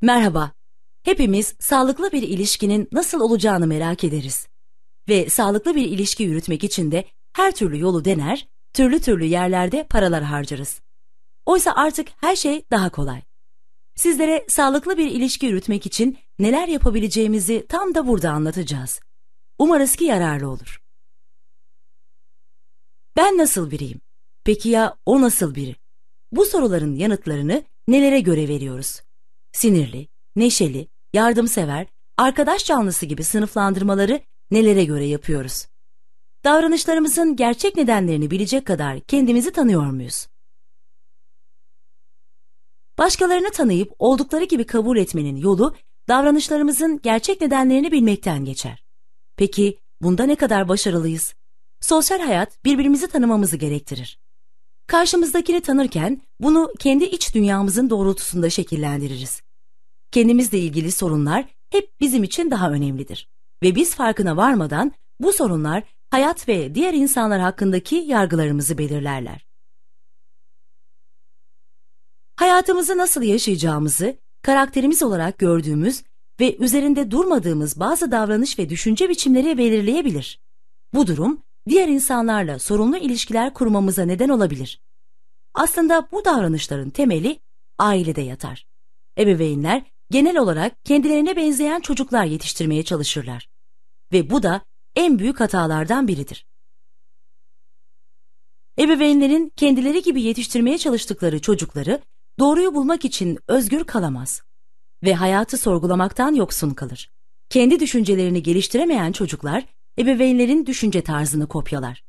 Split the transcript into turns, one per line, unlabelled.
Merhaba. Hepimiz sağlıklı bir ilişkinin nasıl olacağını merak ederiz. Ve sağlıklı bir ilişki yürütmek için de her türlü yolu dener, türlü türlü yerlerde paralar harcarız. Oysa artık her şey daha kolay. Sizlere sağlıklı bir ilişki yürütmek için neler yapabileceğimizi tam da burada anlatacağız. Umarız ki yararlı olur. Ben nasıl biriyim? Peki ya o nasıl biri? Bu soruların yanıtlarını nelere göre veriyoruz? Sinirli, neşeli, yardımsever, arkadaş canlısı gibi sınıflandırmaları nelere göre yapıyoruz? Davranışlarımızın gerçek nedenlerini bilecek kadar kendimizi tanıyor muyuz? Başkalarını tanıyıp oldukları gibi kabul etmenin yolu davranışlarımızın gerçek nedenlerini bilmekten geçer. Peki bunda ne kadar başarılıyız? Sosyal hayat birbirimizi tanımamızı gerektirir. Karşımızdakini tanırken bunu kendi iç dünyamızın doğrultusunda şekillendiririz. Kendimizle ilgili sorunlar hep bizim için daha önemlidir. Ve biz farkına varmadan bu sorunlar hayat ve diğer insanlar hakkındaki yargılarımızı belirlerler. Hayatımızı nasıl yaşayacağımızı karakterimiz olarak gördüğümüz ve üzerinde durmadığımız bazı davranış ve düşünce biçimleri belirleyebilir. Bu durum diğer insanlarla sorunlu ilişkiler kurmamıza neden olabilir. Aslında bu davranışların temeli ailede yatar. Ebeveynler genel olarak kendilerine benzeyen çocuklar yetiştirmeye çalışırlar. Ve bu da en büyük hatalardan biridir. Ebeveynlerin kendileri gibi yetiştirmeye çalıştıkları çocukları doğruyu bulmak için özgür kalamaz ve hayatı sorgulamaktan yoksun kalır. Kendi düşüncelerini geliştiremeyen çocuklar ebeveynlerin düşünce tarzını kopyalar.